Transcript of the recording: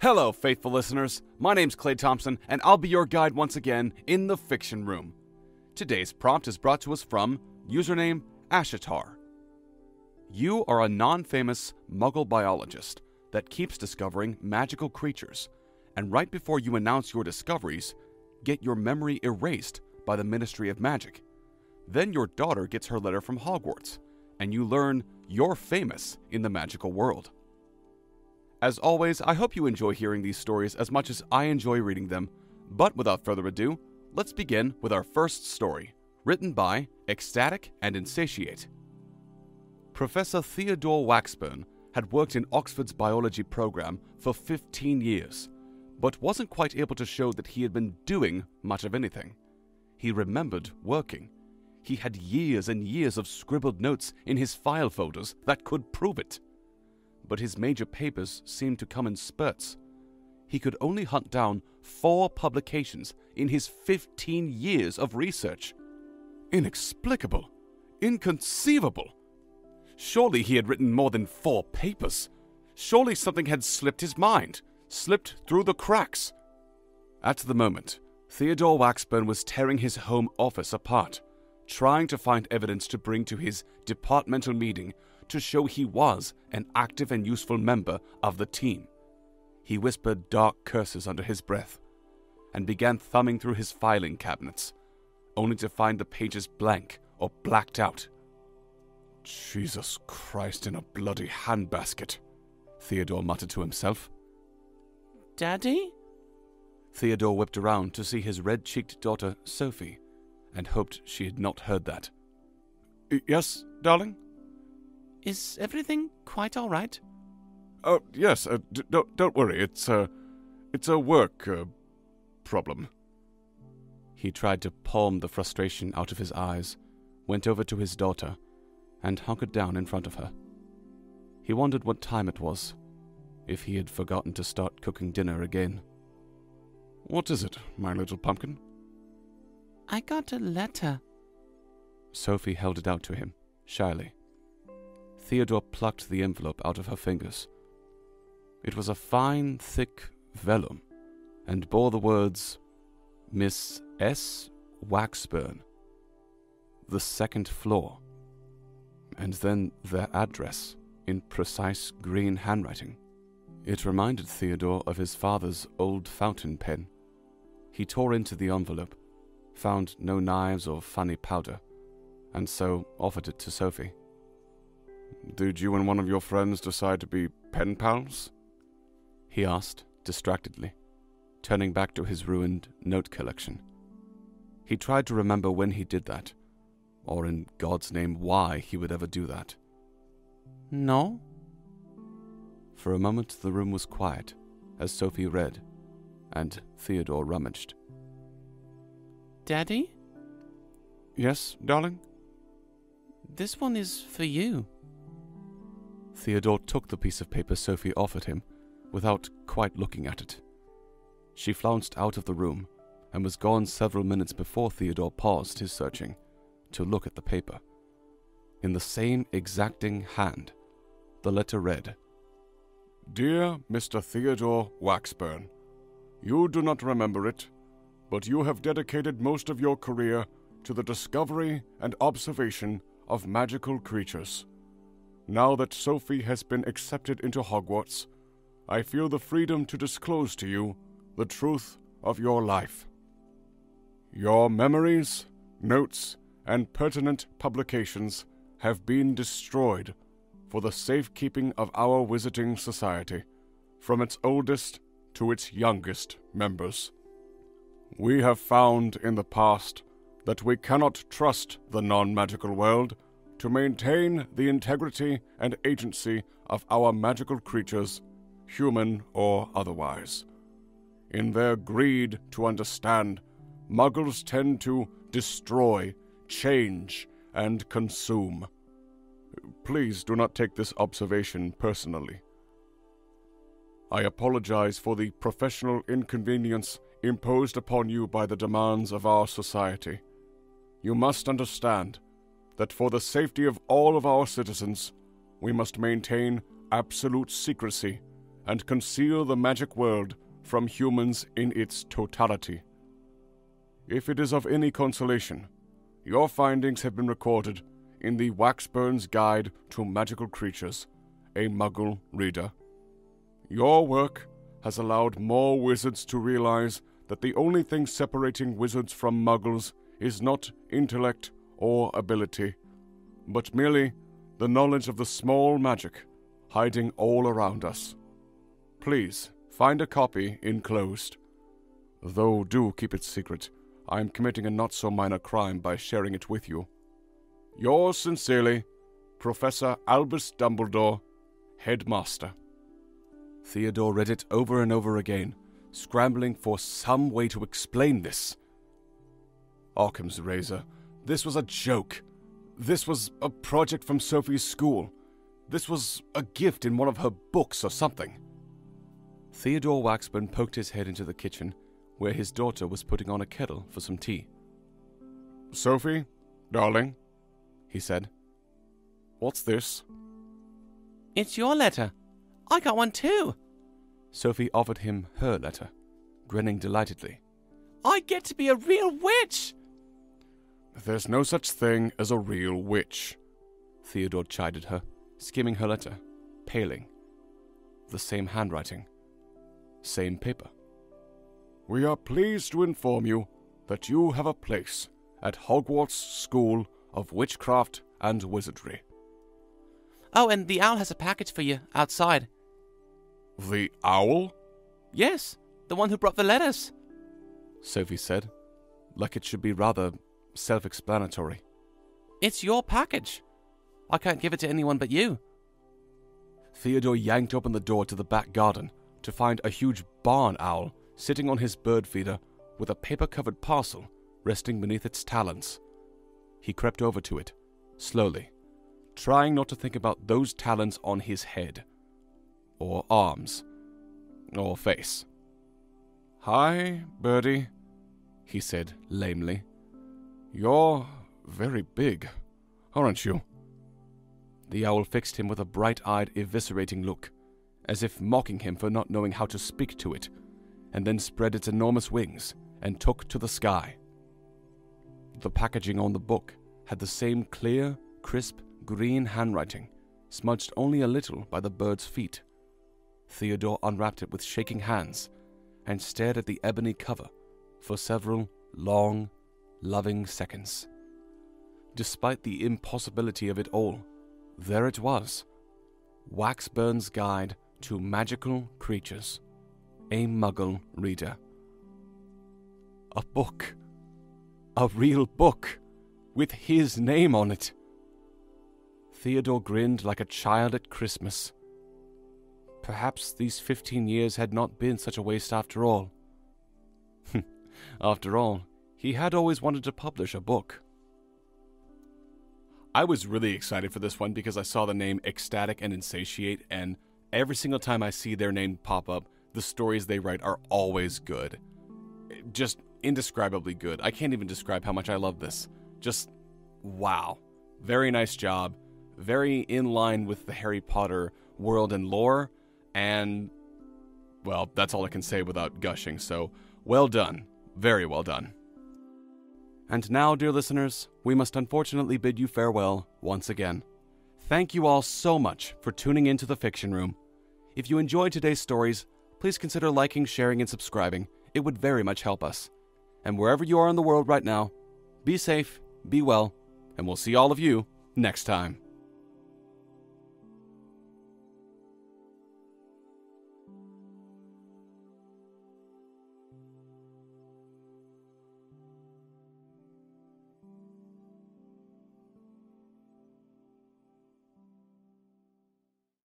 Hello, faithful listeners. My name's Clay Thompson, and I'll be your guide once again in the fiction room. Today's prompt is brought to us from username Ashitar. You are a non famous muggle biologist that keeps discovering magical creatures, and right before you announce your discoveries, get your memory erased by the Ministry of Magic. Then your daughter gets her letter from Hogwarts, and you learn you're famous in the magical world. As always, I hope you enjoy hearing these stories as much as I enjoy reading them. But without further ado, let's begin with our first story, written by Ecstatic and Insatiate. Professor Theodore Waxburn had worked in Oxford's biology program for 15 years, but wasn't quite able to show that he had been doing much of anything. He remembered working. He had years and years of scribbled notes in his file folders that could prove it but his major papers seemed to come in spurts. He could only hunt down four publications in his 15 years of research. Inexplicable. Inconceivable. Surely he had written more than four papers. Surely something had slipped his mind, slipped through the cracks. At the moment, Theodore Waxburn was tearing his home office apart, trying to find evidence to bring to his departmental meeting to show he was an active and useful member of the team. He whispered dark curses under his breath and began thumbing through his filing cabinets, only to find the pages blank or blacked out. Jesus Christ in a bloody handbasket, Theodore muttered to himself. Daddy? Theodore whipped around to see his red cheeked daughter, Sophie, and hoped she had not heard that. Yes, darling? Is everything quite all right? Oh, yes. Uh, d- don't, don't worry. It's a, it's a work uh, problem. He tried to palm the frustration out of his eyes, went over to his daughter, and hunkered down in front of her. He wondered what time it was, if he had forgotten to start cooking dinner again. What is it, my little pumpkin? I got a letter. Sophie held it out to him, shyly. Theodore plucked the envelope out of her fingers. It was a fine, thick vellum, and bore the words Miss S. Waxburn, the second floor, and then their address in precise green handwriting. It reminded Theodore of his father's old fountain pen. He tore into the envelope, found no knives or funny powder, and so offered it to Sophie. Did you and one of your friends decide to be pen pals? He asked, distractedly, turning back to his ruined note collection. He tried to remember when he did that, or in God's name why he would ever do that. No? For a moment the room was quiet as Sophie read, and Theodore rummaged. Daddy? Yes, darling? This one is for you. Theodore took the piece of paper Sophie offered him without quite looking at it. She flounced out of the room and was gone several minutes before Theodore paused his searching to look at the paper. In the same exacting hand, the letter read Dear Mr. Theodore Waxburn, You do not remember it, but you have dedicated most of your career to the discovery and observation of magical creatures. Now that Sophie has been accepted into Hogwarts, I feel the freedom to disclose to you the truth of your life. Your memories, notes, and pertinent publications have been destroyed for the safekeeping of our Wizarding Society, from its oldest to its youngest members. We have found in the past that we cannot trust the non magical world to maintain the integrity and agency of our magical creatures, human or otherwise. In their greed to understand, muggles tend to destroy, change, and consume. Please do not take this observation personally. I apologize for the professional inconvenience imposed upon you by the demands of our society. You must understand that for the safety of all of our citizens, we must maintain absolute secrecy and conceal the magic world from humans in its totality. If it is of any consolation, your findings have been recorded in the Waxburn's Guide to Magical Creatures, a Muggle reader. Your work has allowed more wizards to realize that the only thing separating wizards from muggles is not intellect or ability, but merely the knowledge of the small magic hiding all around us. Please find a copy enclosed. Though do keep it secret, I am committing a not so minor crime by sharing it with you. Yours sincerely, Professor Albus Dumbledore, Headmaster. Theodore read it over and over again, scrambling for some way to explain this. Occam's razor. This was a joke. This was a project from Sophie's school. This was a gift in one of her books or something. Theodore Waxburn poked his head into the kitchen, where his daughter was putting on a kettle for some tea. Sophie, darling, he said. What's this? It's your letter. I got one too. Sophie offered him her letter, grinning delightedly. I get to be a real witch! There's no such thing as a real witch, Theodore chided her, skimming her letter, paling. The same handwriting, same paper. We are pleased to inform you that you have a place at Hogwarts School of Witchcraft and Wizardry. Oh, and the owl has a package for you outside. The owl? Yes, the one who brought the letters. Sophie said, like it should be rather self explanatory. It's your package. I can't give it to anyone but you. Theodore yanked open the door to the back garden to find a huge barn owl sitting on his bird feeder with a paper covered parcel resting beneath its talons. He crept over to it, slowly, trying not to think about those talons on his head, or arms, or face. Hi, birdie, he said lamely. You're very big, aren't you? The owl fixed him with a bright eyed, eviscerating look, as if mocking him for not knowing how to speak to it, and then spread its enormous wings and took to the sky. The packaging on the book had the same clear, crisp, green handwriting, smudged only a little by the bird's feet. Theodore unwrapped it with shaking hands and stared at the ebony cover for several long, loving seconds. Despite the impossibility of it all, there it was Waxburn's Guide to Magical Creatures, a Muggle Reader. A book. A real book, with his name on it. Theodore grinned like a child at Christmas. Perhaps these fifteen years had not been such a waste after all. after all, he had always wanted to publish a book. I was really excited for this one because I saw the name Ecstatic and Insatiate, and every single time I see their name pop up, the stories they write are always good. Just indescribably good. I can't even describe how much I love this. Just wow. Very nice job. Very in line with the Harry Potter world and lore. And, well, that's all I can say without gushing. So, well done. Very well done. And now, dear listeners, we must unfortunately bid you farewell once again. Thank you all so much for tuning into the Fiction Room. If you enjoyed today's stories, please consider liking, sharing, and subscribing. It would very much help us. And wherever you are in the world right now, be safe, be well, and we'll see all of you next time.